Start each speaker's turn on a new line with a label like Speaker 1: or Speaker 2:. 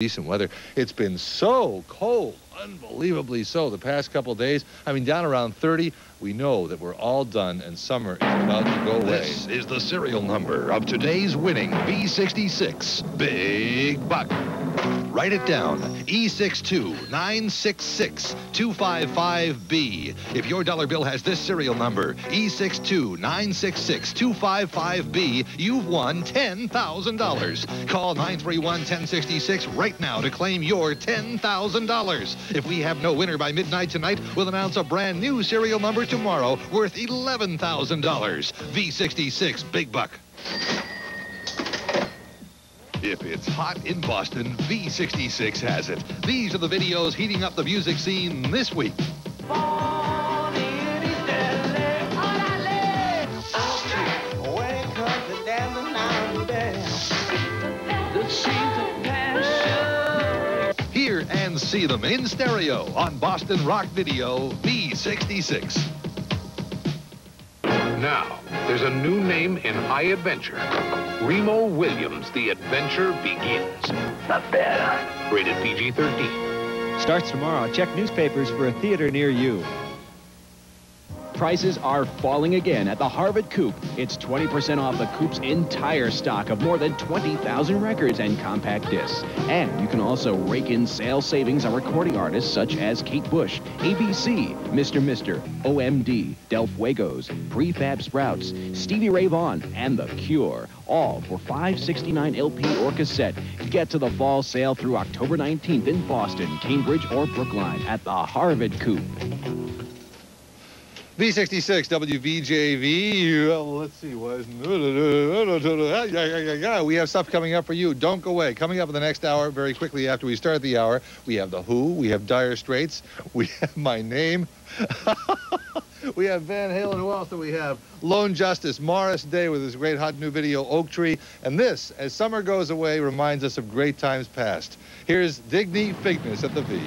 Speaker 1: decent weather. It's been so cold, unbelievably so, the past couple days. I mean, down around 30. We know that we're all done and summer is about to go away.
Speaker 2: This is the serial number of today's winning V66 Big Buck. Write it down. E62966-255B. If your dollar bill has this serial number, E62966-255B, you've won $10,000. Call 931-1066 right now to claim your $10,000. If we have no winner by midnight tonight, we'll announce a brand new serial number tomorrow worth $11,000. V66 Big Buck. If it's hot in Boston, V66 has it. These are the videos heating up the music scene this week. Hear and see them in stereo on Boston Rock Video V66.
Speaker 3: Now, there's a new name in high adventure. Remo Williams, The Adventure Begins.
Speaker 4: Not bad.
Speaker 3: Rated PG-13.
Speaker 5: Starts tomorrow. Check newspapers for a theater near you. Prices are falling again at the Harvard Coop. It's 20% off the Coop's entire stock of more than 20,000 records and compact discs. And you can also rake in sales savings on recording artists such as Kate Bush, ABC, Mr. Mister, OMD, Del Fuegos, Prefab Sprouts, Stevie Ray Vaughan, and The Cure. All for 569 LP or cassette. Get to the fall sale through October 19th in Boston, Cambridge, or Brookline at the Harvard Coop.
Speaker 1: V66 WVJV. Well, let's see. We have stuff coming up for you. Don't go away. Coming up in the next hour, very quickly after we start the hour, we have the Who. We have Dire Straits. We have my name. we have Van Halen. Who else do we have? Lone Justice, Morris Day with his great hot new video, Oak Tree. And this, as summer goes away, reminds us of great times past. Here's Digny Figness at the V.